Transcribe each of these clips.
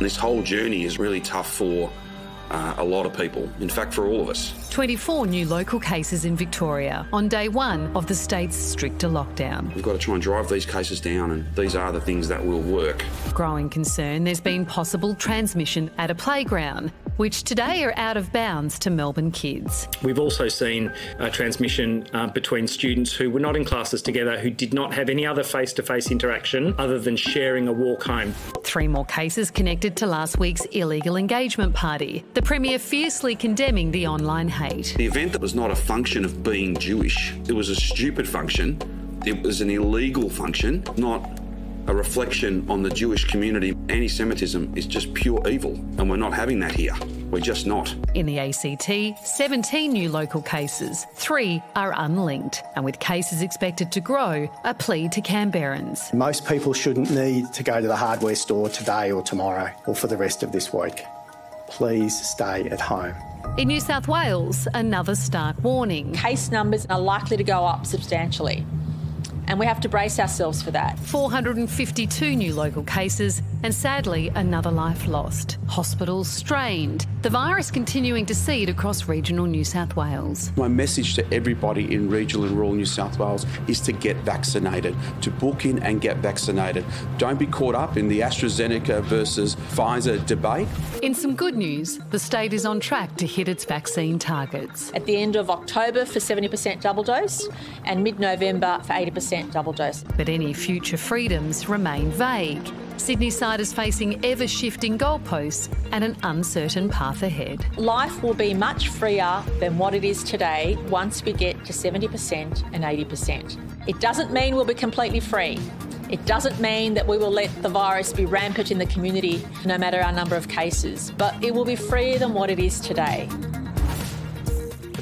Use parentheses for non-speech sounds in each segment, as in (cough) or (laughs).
This whole journey is really tough for uh, a lot of people, in fact, for all of us. 24 new local cases in Victoria on day one of the state's stricter lockdown. We've got to try and drive these cases down, and these are the things that will work. Growing concern there's been possible transmission at a playground which today are out of bounds to Melbourne kids. We've also seen uh, transmission uh, between students who were not in classes together, who did not have any other face to face interaction other than sharing a walk home. Three more cases connected to last week's illegal engagement party. The Premier fiercely condemning the online hate. The event that was not a function of being Jewish, it was a stupid function. It was an illegal function, not a reflection on the Jewish community. Anti Semitism is just pure evil, and we're not having that here. We're just not. In the ACT, 17 new local cases, three are unlinked, and with cases expected to grow, a plea to Canberrans. Most people shouldn't need to go to the hardware store today or tomorrow or for the rest of this week. Please stay at home. In New South Wales, another stark warning. Case numbers are likely to go up substantially and we have to brace ourselves for that. 452 new local cases, and sadly, another life lost. Hospitals strained. The virus continuing to seed across regional New South Wales. My message to everybody in regional and rural New South Wales is to get vaccinated, to book in and get vaccinated. Don't be caught up in the AstraZeneca versus Pfizer debate. In some good news, the state is on track to hit its vaccine targets. At the end of October for 70% double dose and mid November for 80% double dose. But any future freedoms remain vague. Sydney side is facing ever shifting goalposts and an uncertain path ahead. Life will be much freer than what it is today once we get to 70% and 80%. It doesn't mean we'll be completely free. It doesn't mean that we will let the virus be rampant in the community no matter our number of cases, but it will be freer than what it is today.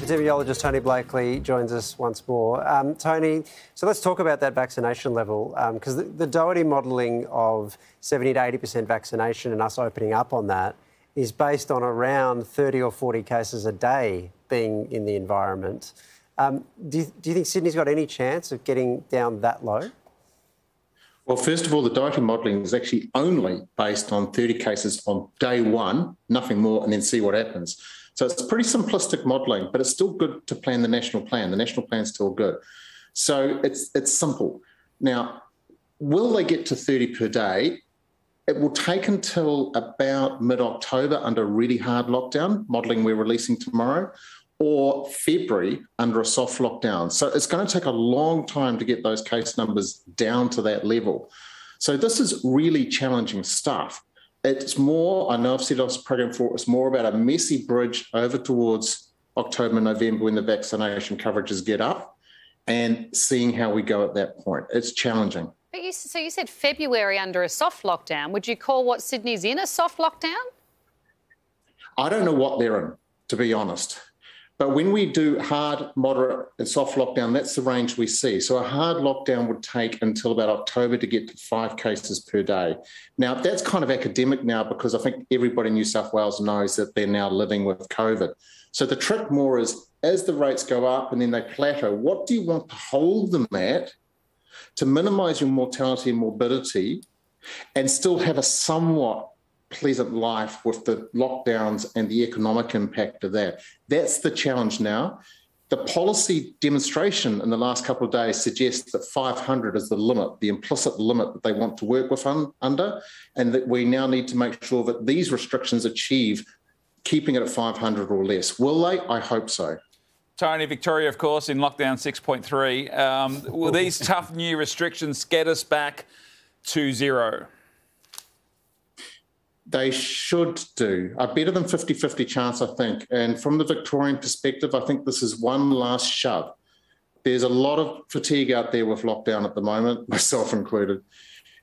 Epidemiologist Tony Blakely joins us once more. Um, Tony, so let's talk about that vaccination level because um, the, the Doherty modelling of 70 to 80% vaccination and us opening up on that is based on around 30 or 40 cases a day being in the environment. Um, do, you, do you think Sydney's got any chance of getting down that low? Well, first of all, the Doherty modelling is actually only based on 30 cases on day one, nothing more, and then see what happens. So it's pretty simplistic modelling, but it's still good to plan the national plan. The national plan's still good. So it's it's simple. Now, will they get to 30 per day? It will take until about mid-October under really hard lockdown, modelling we're releasing tomorrow, or February under a soft lockdown. So it's going to take a long time to get those case numbers down to that level. So this is really challenging stuff it's more, I know I've said on this program before, it's more about a messy bridge over towards October, November when the vaccination coverages get up and seeing how we go at that point. It's challenging. But you, so you said February under a soft lockdown. Would you call what Sydney's in a soft lockdown? I don't know what they're in, to be honest. But when we do hard, moderate, and soft lockdown, that's the range we see. So a hard lockdown would take until about October to get to five cases per day. Now, that's kind of academic now because I think everybody in New South Wales knows that they're now living with COVID. So the trick more is as the rates go up and then they plateau, what do you want to hold them at to minimize your mortality and morbidity and still have a somewhat pleasant life with the lockdowns and the economic impact of that. That's the challenge now. The policy demonstration in the last couple of days suggests that 500 is the limit, the implicit limit that they want to work with un- under, and that we now need to make sure that these restrictions achieve keeping it at 500 or less. Will they? I hope so. Tony, Victoria, of course, in lockdown 6.3. Um, will these (laughs) tough new restrictions get us back to zero? They should do a better than 50 50 chance, I think. And from the Victorian perspective, I think this is one last shove. There's a lot of fatigue out there with lockdown at the moment, (laughs) myself included.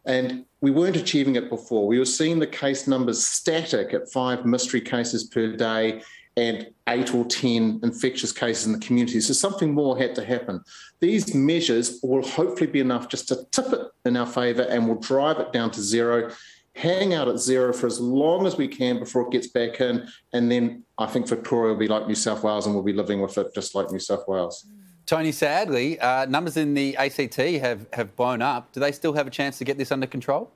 And we weren't achieving it before. We were seeing the case numbers static at five mystery cases per day and eight or 10 infectious cases in the community. So something more had to happen. These measures will hopefully be enough just to tip it in our favour and will drive it down to zero hang out at zero for as long as we can before it gets back in. And then I think Victoria will be like New South Wales and we'll be living with it just like New South Wales. Tony, sadly, uh, numbers in the ACT have, have blown up. Do they still have a chance to get this under control?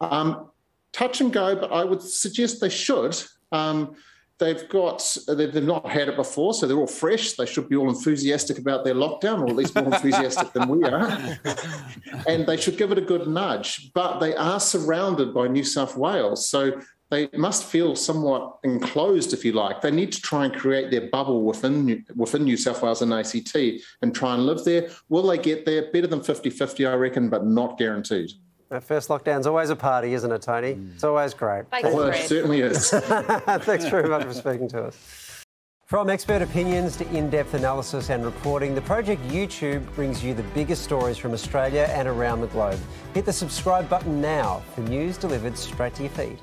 Um, touch and go, but I would suggest they should. Um, they've got uh, they've not had it before, so they're all fresh. They should be all enthusiastic about their lockdown, or at least more enthusiastic than we are. (laughs) and they should give it a good nudge. But they are surrounded by New South Wales, so they must feel somewhat enclosed, if you like. They need to try and create their bubble within within New South Wales and ACT and try and live there. Will they get there? Better than 50-50, I reckon, but not guaranteed. That first lockdown's always a party, isn't it, Tony? Mm. It's always great. Thanks, well, it certainly is. (laughs) (laughs) Thanks very much for speaking to us. From expert opinions to in depth analysis and reporting, the Project YouTube brings you the biggest stories from Australia and around the globe. Hit the subscribe button now for news delivered straight to your feed.